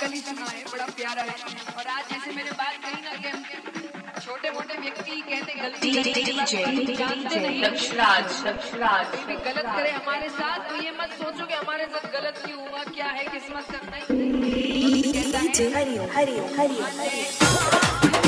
कली सुना है बड़ा प्यारा है। और आज जैसे मैंने बात कही ना कि हम छोटे मोटे व्यक्ति कहते गलती जानते नहीं लक्षराज लक्षराज भी गलत करे हमारे साथ तो ये मत सोचो कि हमारे साथ गलत क्यों हुआ क्या है किस्मत करना ही हरिओम हरिओम हरिओम।